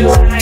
you.